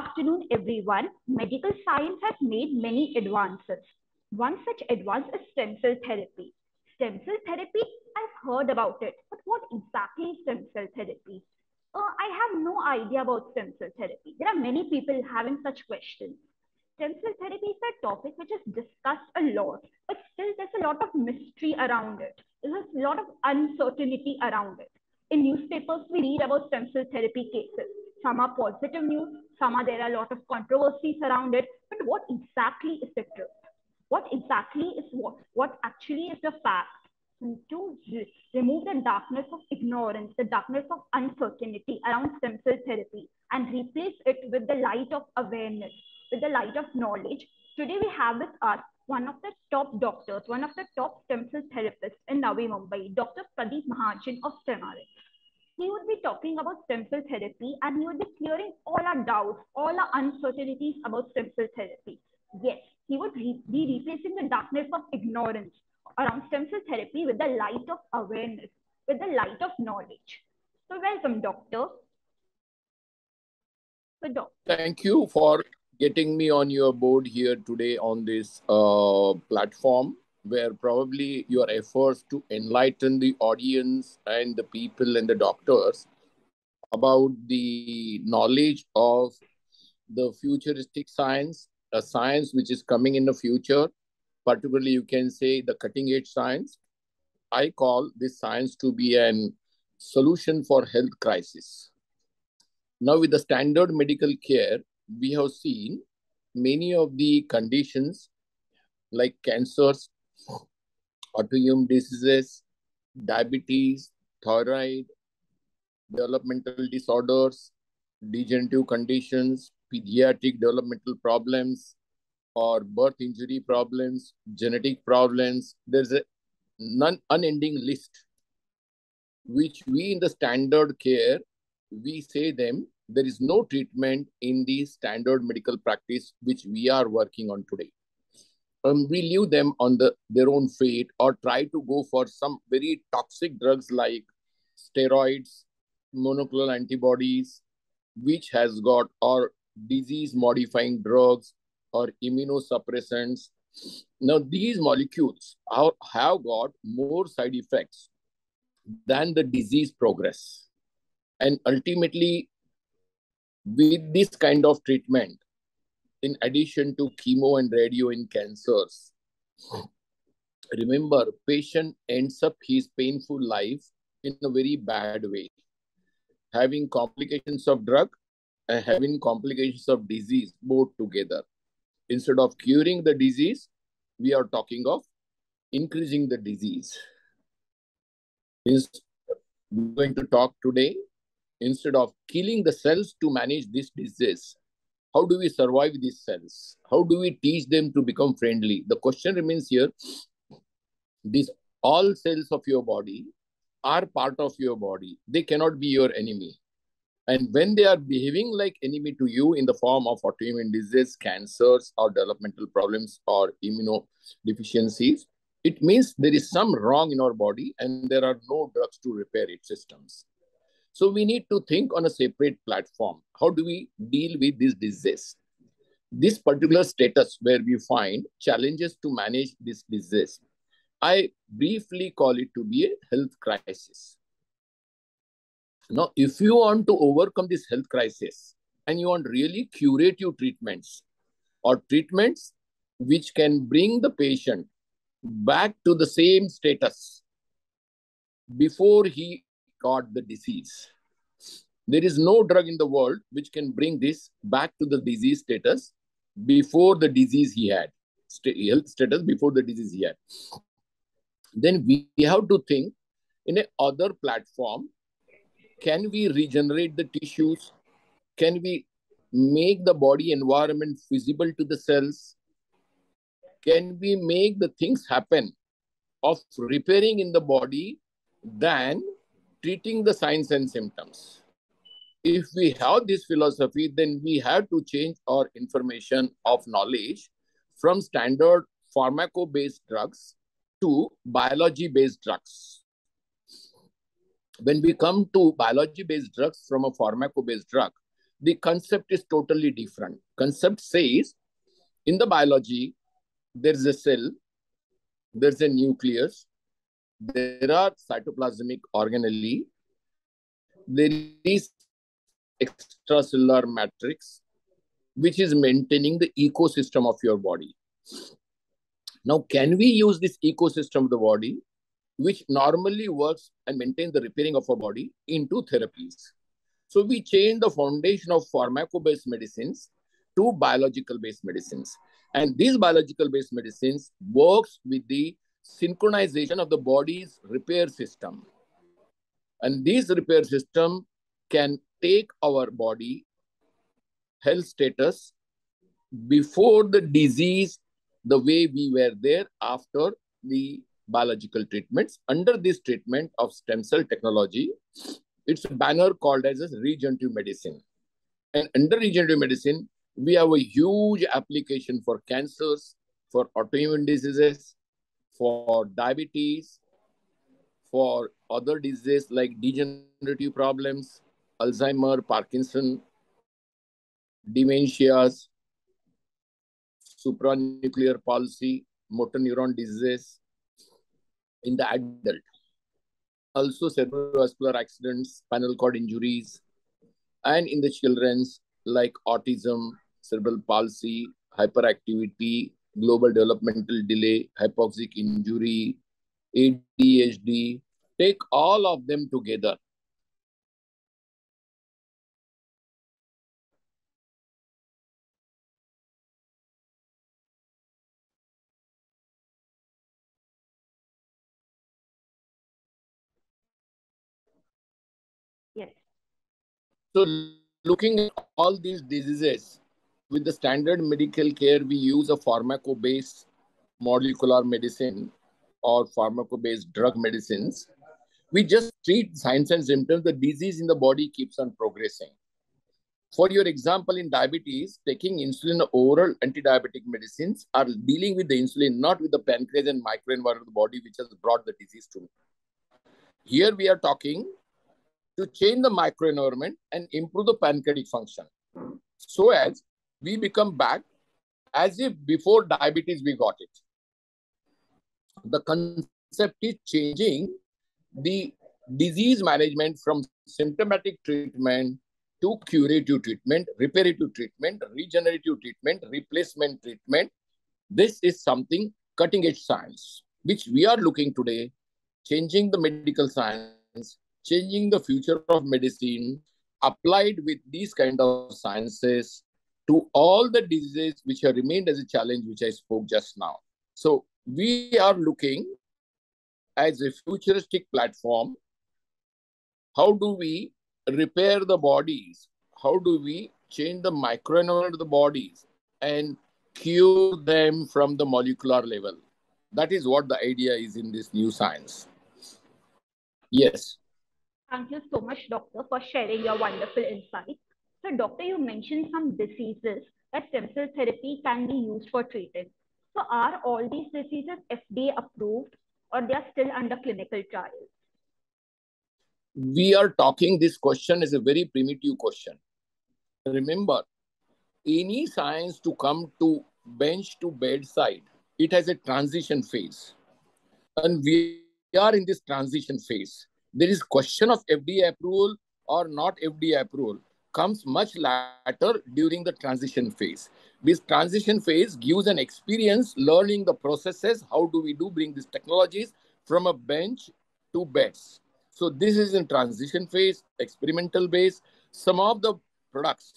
afternoon, everyone. Medical science has made many advances. One such advance is stem cell therapy. Stem cell therapy, I've heard about it, but what exactly is stem cell therapy? Uh, I have no idea about stem cell therapy. There are many people having such questions. Stem cell therapy is a topic which is discussed a lot, but still there's a lot of mystery around it. There's a lot of uncertainty around it. In newspapers, we read about stem cell therapy cases. Some are positive news, are there are a lot of controversies around it. But what exactly is the truth? What exactly is what? What actually is the fact? to remove the darkness of ignorance, the darkness of uncertainty around stem cell therapy and replace it with the light of awareness, with the light of knowledge. Today we have with us one of the top doctors, one of the top stem cell therapists in Navi Mumbai, Dr. Pradeep Mahajan of StemRx. He would be talking about stem cell therapy and he would be clearing all our doubts, all our uncertainties about stem cell therapy. Yes, he would re be replacing the darkness of ignorance around stem cell therapy with the light of awareness, with the light of knowledge. So welcome, doctor. So, doctor. Thank you for getting me on your board here today on this uh, platform where probably your efforts to enlighten the audience and the people and the doctors about the knowledge of the futuristic science, a science which is coming in the future, particularly you can say the cutting edge science. I call this science to be an solution for health crisis. Now with the standard medical care, we have seen many of the conditions like cancers, autoimmune diseases, diabetes, thyroid, developmental disorders, degenerative conditions, pediatric developmental problems, or birth injury problems, genetic problems. There's a non unending list, which we in the standard care, we say them, there is no treatment in the standard medical practice which we are working on today um, we leave them on the their own fate or try to go for some very toxic drugs like steroids, monoclonal antibodies, which has got or disease modifying drugs or immunosuppressants. Now, these molecules are, have got more side effects than the disease progress. And ultimately, with this kind of treatment, in addition to chemo and radio in cancers. Remember, patient ends up his painful life in a very bad way, having complications of drug and having complications of disease both together. Instead of curing the disease, we are talking of increasing the disease. We're going to talk today, instead of killing the cells to manage this disease, how do we survive these cells? How do we teach them to become friendly? The question remains here. These all cells of your body are part of your body. They cannot be your enemy. And when they are behaving like enemy to you in the form of autoimmune disease, cancers, or developmental problems, or immunodeficiencies, it means there is some wrong in our body and there are no drugs to repair its systems. So we need to think on a separate platform. How do we deal with this disease? This particular status where we find challenges to manage this disease, I briefly call it to be a health crisis. Now, if you want to overcome this health crisis and you want really curative treatments or treatments which can bring the patient back to the same status before he got the disease. There is no drug in the world which can bring this back to the disease status before the disease he had, health status before the disease he had. Then we have to think in a other platform, can we regenerate the tissues? Can we make the body environment visible to the cells? Can we make the things happen of repairing in the body than treating the signs and symptoms. If we have this philosophy, then we have to change our information of knowledge from standard pharmaco-based drugs to biology-based drugs. When we come to biology-based drugs from a pharmaco-based drug, the concept is totally different. Concept says in the biology, there's a cell, there's a nucleus, there are cytoplasmic organelle, there is extracellular matrix, which is maintaining the ecosystem of your body. Now, can we use this ecosystem of the body, which normally works and maintains the repairing of our body, into therapies? So we change the foundation of pharmaco-based medicines to biological-based medicines. And these biological-based medicines works with the synchronization of the body's repair system. And this repair system can take our body health status before the disease the way we were there after the biological treatments. Under this treatment of stem cell technology, it's a banner called as a regenerative medicine. And under regenerative medicine, we have a huge application for cancers, for autoimmune diseases, for diabetes, for other diseases like degenerative problems, Alzheimer, Parkinson, dementias, supranuclear palsy, motor neuron disease in the adult. Also cerebrovascular accidents, spinal cord injuries, and in the children's like autism, cerebral palsy, hyperactivity, global developmental delay, hypoxic injury, ADHD. Take all of them together Yes. So looking at all these diseases, with the standard medical care, we use a pharmaco-based molecular medicine or pharmaco-based drug medicines. We just treat signs and symptoms. The disease in the body keeps on progressing. For your example, in diabetes, taking insulin oral anti-diabetic medicines are dealing with the insulin, not with the pancreas and microenvironment of the body, which has brought the disease to me. Here we are talking to change the microenvironment and improve the pancreatic function so as we become back as if before diabetes we got it. The concept is changing the disease management from symptomatic treatment to curative treatment, reparative treatment, regenerative treatment, replacement treatment. This is something cutting edge science, which we are looking today, changing the medical science changing the future of medicine applied with these kind of sciences to all the diseases which have remained as a challenge, which I spoke just now. So we are looking as a futuristic platform. How do we repair the bodies? How do we change the microenvironment of the bodies and cure them from the molecular level? That is what the idea is in this new science. Yes. Thank you so much, doctor, for sharing your wonderful insights. So, doctor, you mentioned some diseases that stem cell therapy can be used for treating. So, are all these diseases FDA approved or they are still under clinical trials? We are talking, this question is a very primitive question. Remember, any science to come to bench to bedside, it has a transition phase. And we are in this transition phase there is question of FDA approval or not FDA approval comes much later during the transition phase. This transition phase gives an experience learning the processes. How do we do bring these technologies from a bench to beds? So this is in transition phase, experimental base. Some of the products,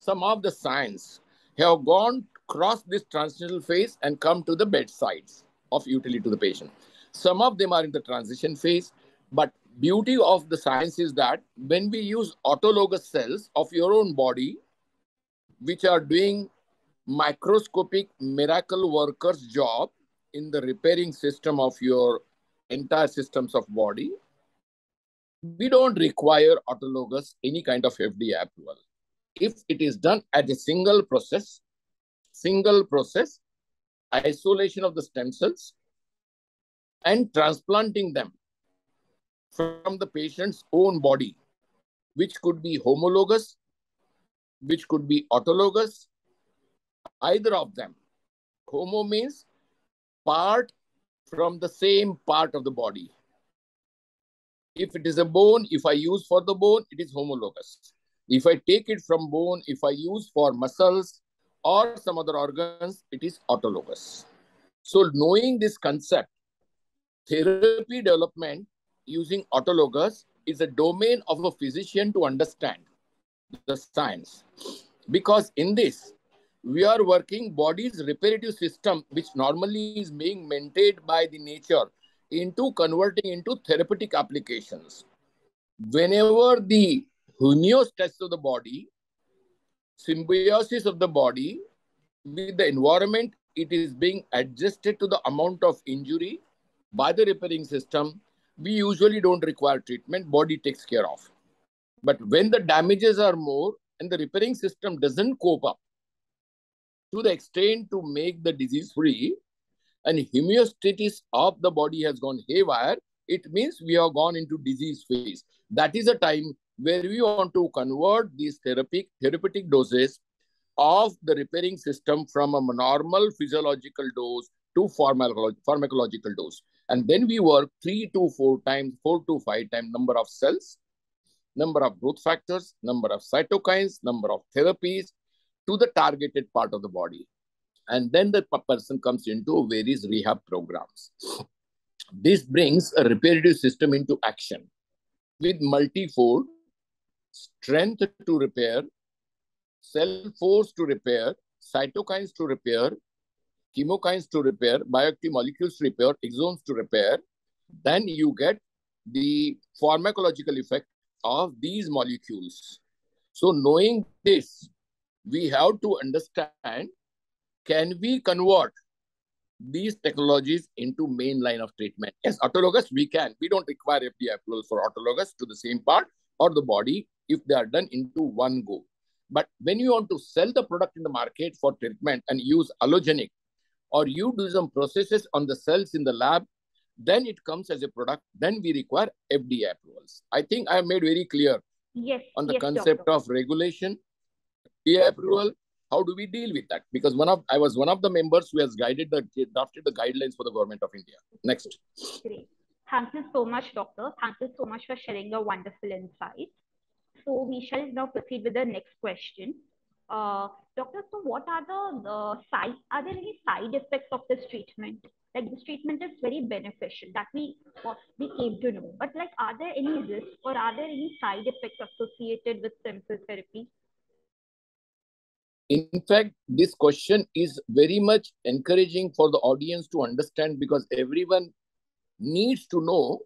some of the science have gone cross this transitional phase and come to the bedsides of utility to the patient. Some of them are in the transition phase, but beauty of the science is that when we use autologous cells of your own body, which are doing microscopic miracle workers job in the repairing system of your entire systems of body, we don't require autologous any kind of FDA approval. If it is done at a single process, single process, isolation of the stem cells, and transplanting them from the patient's own body which could be homologous, which could be autologous, either of them. Homo means part from the same part of the body. If it is a bone, if I use for the bone, it is homologous. If I take it from bone, if I use for muscles or some other organs, it is autologous. So knowing this concept, therapy development using autologous is a domain of a physician to understand the science. Because in this, we are working body's reparative system, which normally is being maintained by the nature, into converting into therapeutic applications. Whenever the homeostasis of the body, symbiosis of the body with the environment, it is being adjusted to the amount of injury by the repairing system. We usually don't require treatment, body takes care of. But when the damages are more and the repairing system doesn't cope up to the extent to make the disease free, and homeostasis of the body has gone haywire, it means we have gone into disease phase. That is a time where we want to convert these therapeutic, therapeutic doses of the repairing system from a normal physiological dose to pharmacological dose. And then we work three to four times, four to five times number of cells, number of growth factors, number of cytokines, number of therapies to the targeted part of the body. And then the person comes into various rehab programs. This brings a reparative system into action with multifold strength to repair, cell force to repair, cytokines to repair, chemokines to repair, bioactive molecules to repair, exomes to repair, then you get the pharmacological effect of these molecules. So knowing this, we have to understand, can we convert these technologies into main line of treatment? Yes, autologous, we can. We don't require FDA approval for autologous to the same part or the body if they are done into one go. But when you want to sell the product in the market for treatment and use allogenic, or you do some processes on the cells in the lab, then it comes as a product. Then we require FDA approvals. I think I have made very clear yes, on the yes, concept doctor. of regulation, FDA approval. How do we deal with that? Because one of I was one of the members who has guided the drafted the guidelines for the government of India. Next. Great. Thank you so much, doctor. Thank you so much for sharing your wonderful insights. So we shall now proceed with the next question. Uh, doctor, so what are the, the side, are there any side effects of this treatment? Like this treatment is very beneficial that we, what we came to know. But like, are there any risks or are there any side effects associated with stem cell therapy? In fact, this question is very much encouraging for the audience to understand because everyone needs to know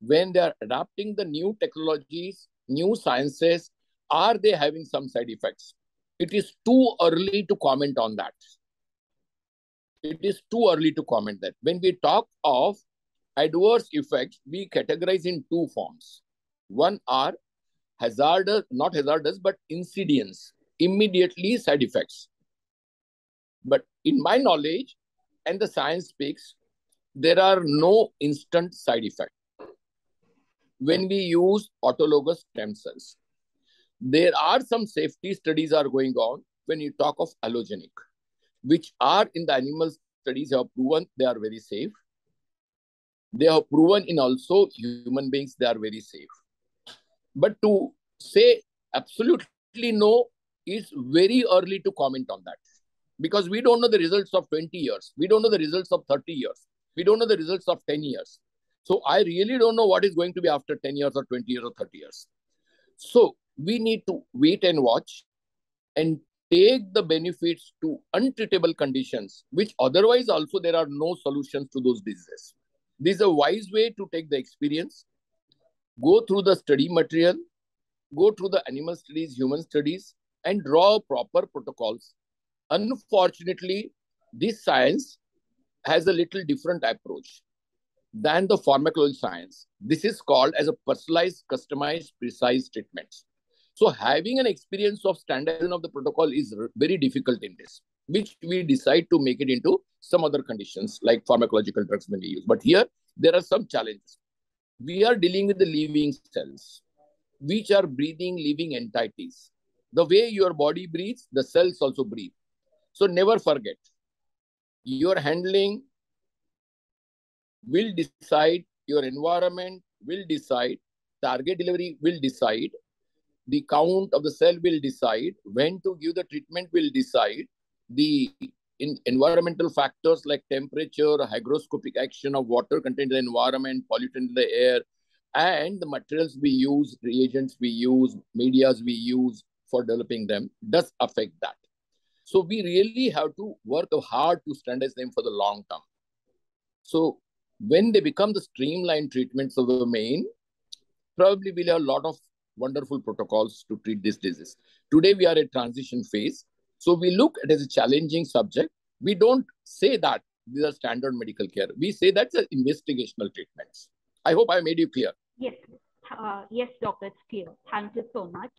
when they are adapting the new technologies, new sciences, are they having some side effects? It is too early to comment on that. It is too early to comment that. When we talk of adverse effects, we categorize in two forms. One are hazardous, not hazardous, but incidence, immediately side effects. But in my knowledge, and the science speaks, there are no instant side effects when we use autologous stem cells. There are some safety studies are going on when you talk of allogenic, which are in the animal studies have proven they are very safe. They have proven in also human beings they are very safe. But to say absolutely no is very early to comment on that because we don't know the results of 20 years. We don't know the results of 30 years. We don't know the results of 10 years. So I really don't know what is going to be after 10 years or 20 years or 30 years. So we need to wait and watch and take the benefits to untreatable conditions, which otherwise also there are no solutions to those diseases. This is a wise way to take the experience, go through the study material, go through the animal studies, human studies, and draw proper protocols. Unfortunately, this science has a little different approach than the pharmacology science. This is called as a personalized, customized, precise treatments. So having an experience of standardization of the protocol is very difficult in this, which we decide to make it into some other conditions like pharmacological drugs when we use. But here, there are some challenges. We are dealing with the living cells. which are breathing living entities. The way your body breathes, the cells also breathe. So never forget, your handling will decide, your environment will decide, target delivery will decide, the count of the cell will decide, when to give the treatment will decide, the in environmental factors like temperature, hygroscopic action of water contained in the environment, pollutant in the air, and the materials we use, reagents we use, medias we use for developing them does affect that. So we really have to work hard to standardize them for the long term. So when they become the streamlined treatments of the main, probably we'll have a lot of wonderful protocols to treat this disease. Today we are at transition phase. So we look at it as a challenging subject. We don't say that these are standard medical care. We say that's an investigational treatments. I hope I made you clear. Yes, uh, yes, doctor, it's clear. Thank you so much.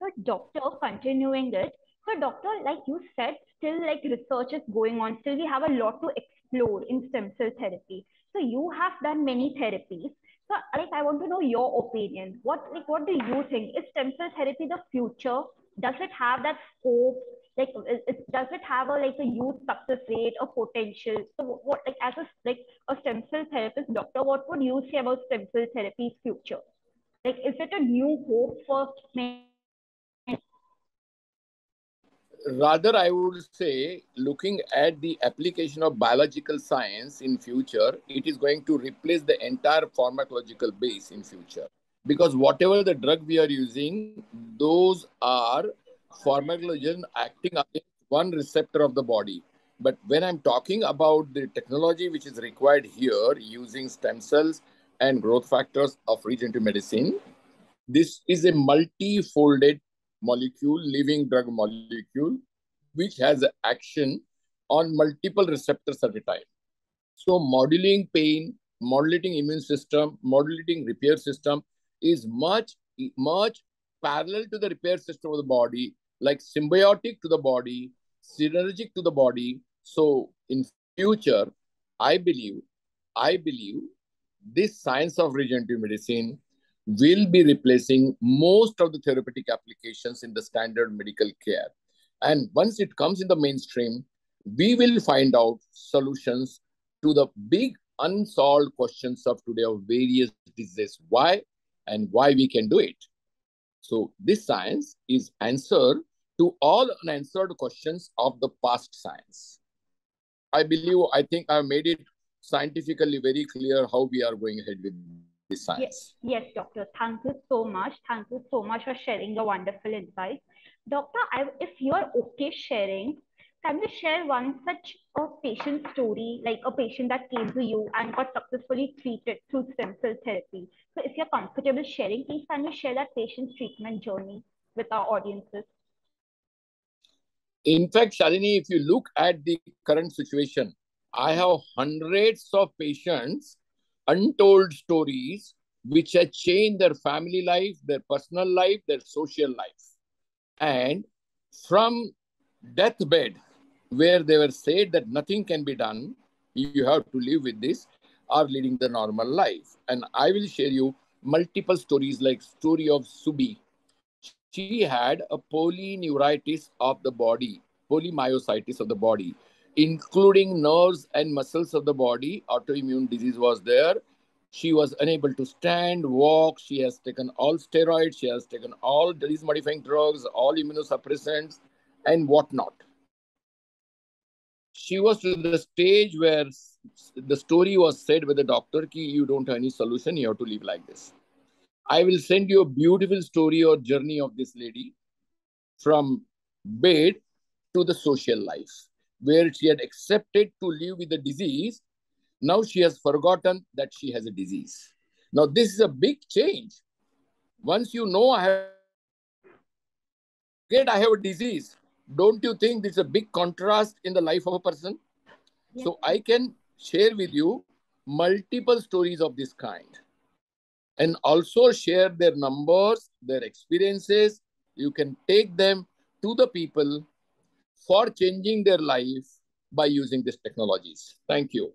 So, doctor, continuing it. So, doctor, like you said, still like research is going on. Still, we have a lot to explore in stem cell therapy. So, you have done many therapies. So, like, I want to know your opinion. What, like, what do you think? Is stem cell therapy the future? Does it have that scope? Like, it, does it have a like a huge success rate or potential? So, what, like, as a like a stem cell therapist, doctor, what would you say about stem cell therapy's future? Like, is it a new hope for rather i would say looking at the application of biological science in future it is going to replace the entire pharmacological base in future. Because whatever the drug we are using those are pharmacologen acting against one receptor of the body. But when i'm talking about the technology which is required here using stem cells and growth factors of regenerative medicine this is a multi-folded molecule, living drug molecule, which has action on multiple receptors at a time. So modulating pain, modulating immune system, modulating repair system is much, much parallel to the repair system of the body, like symbiotic to the body, synergic to the body. So in future, I believe, I believe this science of regenerative medicine will be replacing most of the therapeutic applications in the standard medical care. And once it comes in the mainstream, we will find out solutions to the big unsolved questions of today of various diseases. Why and why we can do it. So this science is answer to all unanswered questions of the past science. I believe, I think I made it scientifically very clear how we are going ahead with science. Yes, yes, doctor. Thank you so much. Thank you so much for sharing the wonderful insights. Doctor, I, if you're okay sharing, can you share one such a patient story, like a patient that came to you and got successfully treated through stem cell therapy? So if you're comfortable sharing, please can you share that patient's treatment journey with our audiences? In fact, Shalini, if you look at the current situation, I have hundreds of patients untold stories which have changed their family life, their personal life, their social life. And from deathbed, where they were said that nothing can be done, you have to live with this, are leading the normal life. And I will share you multiple stories like story of Subi. She had a polyneuritis of the body, polymyositis of the body including nerves and muscles of the body. Autoimmune disease was there. She was unable to stand, walk. She has taken all steroids. She has taken all disease modifying drugs, all immunosuppressants, and whatnot. She was to the stage where the story was said by the doctor ki you don't have any solution, you have to live like this. I will send you a beautiful story or journey of this lady from bed to the social life where she had accepted to live with the disease, now she has forgotten that she has a disease. Now, this is a big change. Once you know I have, get I have a disease, don't you think this is a big contrast in the life of a person? Yes. So I can share with you multiple stories of this kind and also share their numbers, their experiences. You can take them to the people for changing their life by using these technologies. Thank you.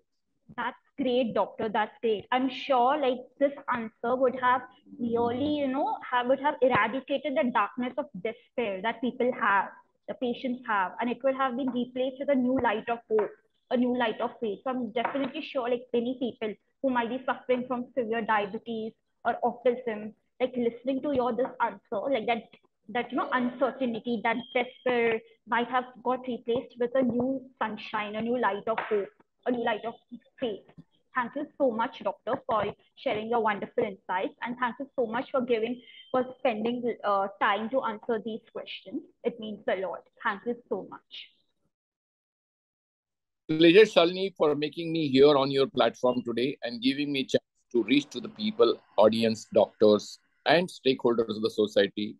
That's great, doctor. That's great. I'm sure like this answer would have really, you know, have would have eradicated the darkness of despair that people have, the patients have, and it would have been replaced with a new light of hope, a new light of faith. So I'm definitely sure like many people who might be suffering from severe diabetes or autism, like listening to your this answer, like that that you know uncertainty, that despair might have got replaced with a new sunshine, a new light of hope, a new light of faith. Thank you so much, doctor, for sharing your wonderful insights, and thank you so much for giving for spending uh, time to answer these questions. It means a lot. Thank you so much. Pleasure, Shalini, for making me here on your platform today and giving me chance to reach to the people, audience, doctors, and stakeholders of the society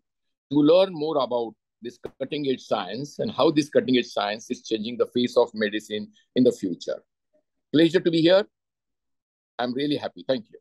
to learn more about this cutting edge science and how this cutting edge science is changing the face of medicine in the future. Pleasure to be here. I'm really happy. Thank you.